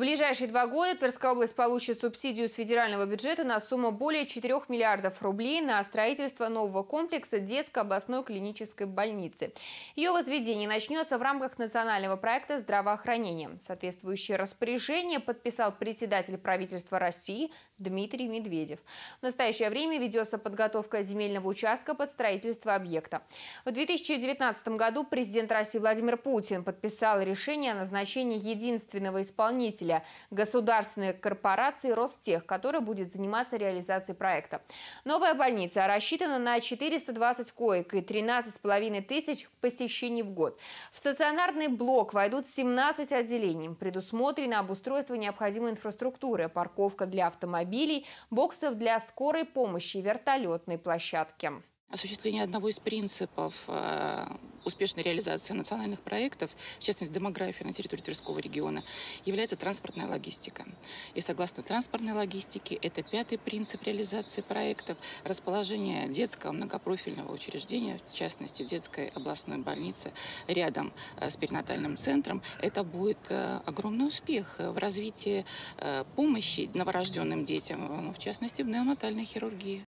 ближайшие два года Тверская область получит субсидию с федерального бюджета на сумму более 4 миллиардов рублей на строительство нового комплекса детской областной клинической больницы. Ее возведение начнется в рамках национального проекта здравоохранения. Соответствующее распоряжение подписал председатель правительства России Дмитрий Медведев. В настоящее время ведется подготовка земельного участка под строительство объекта. В 2019 году президент России Владимир Путин подписал решение о назначении единственного исполнителя – государственной корпорации «Ростех», которая будет заниматься реализацией проекта. Новая больница рассчитана на 420 коек и 13,5 тысяч посещений в год. В стационарный блок войдут 17 отделений. Предусмотрено обустройство необходимой инфраструктуры, парковка для автомобилей, боксов для скорой помощи, вертолетной площадки. Осуществление одного из принципов э, успешной реализации национальных проектов, в частности демография на территории Тверского региона, является транспортная логистика. И согласно транспортной логистике, это пятый принцип реализации проектов – расположение детского многопрофильного учреждения, в частности детской областной больницы, рядом э, с перинатальным центром. Это будет э, огромный успех в развитии помощи новорожденным детям, в частности в неонатальной хирургии.